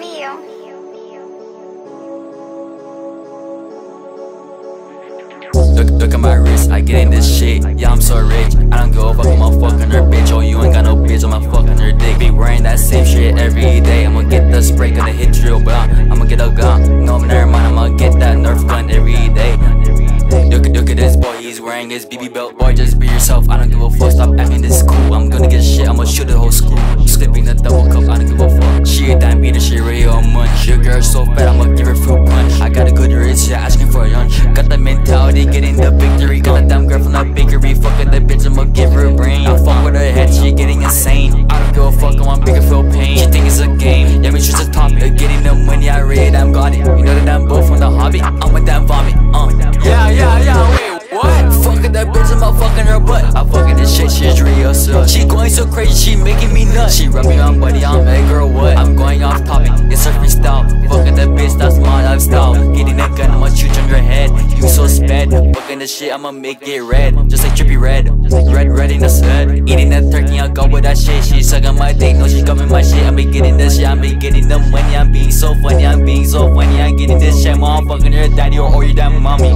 Mio. Look, look at my wrist, I get in this shit. Yeah, I'm so rich. I don't give a fuck, I'm fucking her bitch. Oh, you ain't got no bitch, I'm fucking her dick. Be wearing that same shit every day. I'ma get the spray, gonna hit drill, but I'ma get a gun. No, never mind, I'ma get that Nerf gun every day. Look, look at this boy, he's wearing his BB belt. Boy, just be yourself, I don't give a fuck. Stop acting this cool. I'm gonna Your girl so fat, I'ma give her fruit punch. I got a good wrist, yeah, asking for a lunch. Got the mentality, getting the victory. Got a damn girl from the bakery. Fuck with the bitch, I'ma give her a brain. I fuck with her head, she getting insane. I don't give a fuck, I want bigger feel pain. She think it's a game, yeah, me choose a topic. Getting the money, I read, I'm got it. You know that I'm both from the hobby, I'm with that vomit. Uh. Yeah, yeah, yeah, wait, what? Fucking that bitch, I'm fucking her butt. I fucking this shit, she's real so She going so crazy, she making me nuts. She rubbing on buddy, I'm a girl, what? I'm sped, fucking this shit, I'ma make it red. Just like Trippie Redd, red, red in the sweat. Eating that turkey, I go with that shit. She sucking my dick, no, she coming my shit. I be getting this shit, I be getting the money. I'm being so funny, I'm being so funny. I'm getting this shit, mom, fucking your daddy or, or your damn mommy.